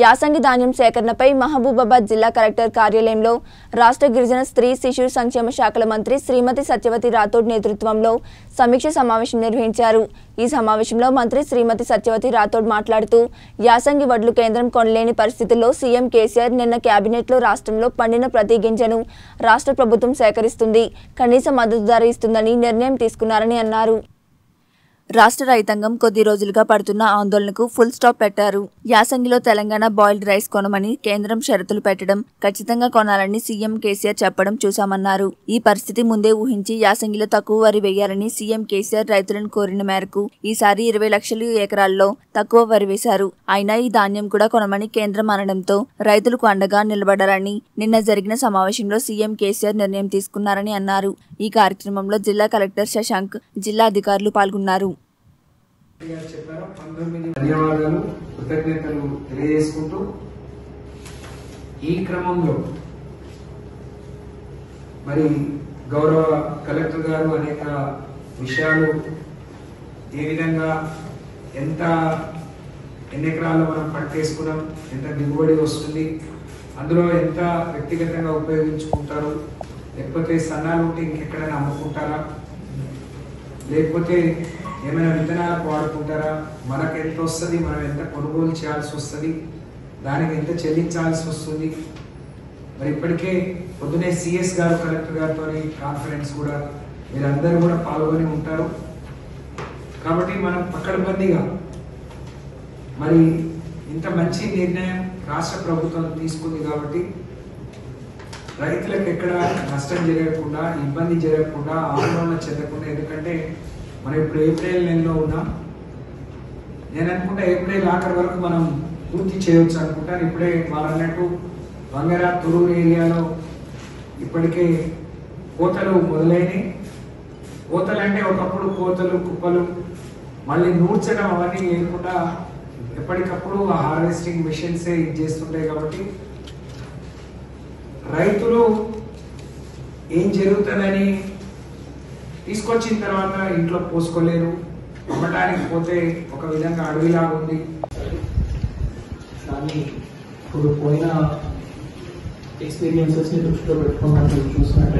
యాసంగి ధాన్యం సేకరణపై మహబూబాబాద్ జిల్లా కలెక్టర్ కార్యాలయంలో రాష్ట్ర గిరిజన స్త్రీ శిశు సంక్షేమ శాఖల మంత్రి శ్రీమతి సత్యవతి రాథోడ్ నేతృత్వంలో సమీక్ష సమావేశం నిర్వహించారు. ఈ సమావేశంలో మంత్రి శ్రీమతి సత్యవతి రాథోడ్ మాట్లాడుతూ యాసంగి వడ్లు కేంద్రం కొనలేని పరిస్థితుల్లో సీఎం కేసీఆర్ నిన్న కేబినెట్లో రాష్ట్రంలో పండిన ప్రతి గింజను రాష్ట్ర ప్రభుత్వం సేకరిస్తుంది. కనీస మద్దతు ధర ఇస్తుందని నిర్ణయం తీసుకున్నారని అన్నారు. రాష్ట్ర రైతాంగం కొద్ది రోజులుగా పడుతున్న ఆందోళనకు ఫుల్ స్టాప్ పెట్టారు. యాసంగిలో తెలంగాణ బాయిల్డ్ రైస్ కొనమని కేంద్రం షరతులు పెట్టడం ఖచ్చితంగా కొనాలని సీఎం కేసీఆర్ చెప్పడం చూశామన్నారు. ఈ పరిస్థితి ముందే ఊహించి యాసంగిలో తక్కువ వరి వేయాలని సీఎం కేసీఆర్ రైతులను కోరిన మేరకు ఈసారి ఇరవై లక్షల ఎకరాల్లో తక్కువ వరి వేశారు. అయినా ఈ ధాన్యం కూడా కొనమని కేంద్రం అనడంతో రైతులకు అండగా నిలబడాలని నిన్న జరిగిన సమావేశంలో సీఎం కేసీఆర్ నిర్ణయం తీసుకున్నారని అన్నారు. ఈ కార్యక్రమంలో జిల్లా కలెక్టర్ శశాంక్ జిల్లా అధికారులు పాల్గొన్నారు. గారు చెప్పారు. పంతొమ్మిది ధన్యవాదాలు కృతజ్ఞతలు తెలియజేసుకుంటూ ఈ క్రమంలో మరి గౌరవ కలెక్టర్ గారు అనేక విషయాలు ఏ విధంగా ఎంత ఎన్ని ఎకరాలు మనం పట్టేసుకున్నాం ఎంత దిగుబడి వస్తుంది అందులో ఎంత వ్యక్తిగతంగా ఉపయోగించుకుంటారు లేకపోతే సన్నాలు ఉంటే ఇంకెక్కడైనా అమ్ముకుంటారా లేకపోతే ఏమైనా విత్తనాలకు వాడుకుంటారా? మనకు ఎంత వస్తుంది? మనం ఎంత కొనుగోలు చేయాల్సి వస్తుంది? దానికి ఎంత చెల్లించాల్సి వస్తుంది? మరి ఇప్పటికే పొద్దునే సిఎస్ గారు కలెక్టర్ గారితో కాన్ఫరెన్స్ కూడా మీరందరూ కూడా పాల్గొని ఉంటారు. కాబట్టి మనం పక్కడబందీగా మరి ఇంత మంచి నిర్ణయం రాష్ట్ర ప్రభుత్వం తీసుకుంది కాబట్టి రైతులకు ఎక్కడ నష్టం జరగకుండా ఇబ్బంది జరగకుండా ఆందోళన చెందకుండా ఎందుకంటే మనం ఇప్పుడు ఏప్రిల్ నెలలో ఉన్నాం. నేను అనుకుంటా ఏప్రిల్ ఆఖరి వరకు మనం పూర్తి చేయవచ్చు అనుకుంటాను. ఇప్పుడే వాళ్ళు అన్నట్టు వంగర తురూరు ఏరియాలో ఇప్పటికే కోతలు మొదలైనవి కోతలు అంటే ఒకప్పుడు కోతలు కుప్పలు మళ్ళీ నూర్చడం అవన్నీ లేకుండా ఎప్పటికప్పుడు ఆ హార్వెస్టింగ్ మిషన్సే ఇది చేస్తుంటాయి కాబట్టి రైతులు ఏం జరుగుతుందని తీసుకొచ్చిన తర్వాత ఇంట్లో పోసుకోలేరు. అమ్మటానికి పోతే ఒక విధంగా అడవిలాగా ఉంది. కానీ ఇప్పుడు పోయిన ఎక్స్పీరియన్సెస్ని దృష్టిలో పెట్టుకున్నట్టు చూసినట్లయితే